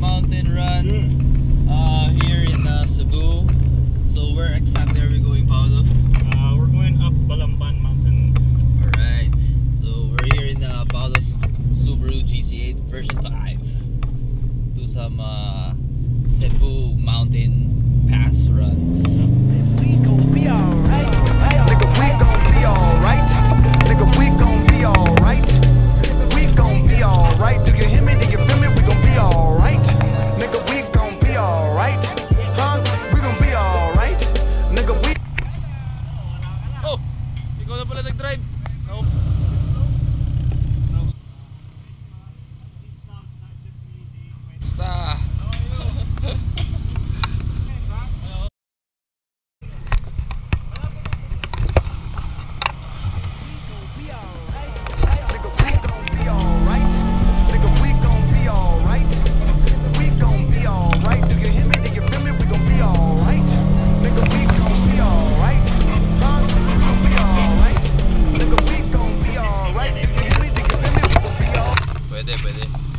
mountain run uh, here in uh, Cebu. So where exactly are we going, Paolo? Uh, we're going up Balamban Mountain. Alright, so we're here in uh, Paolo's Subaru GC8 version 5 to some uh, Cebu mountain nagdrive. Nope. DPD.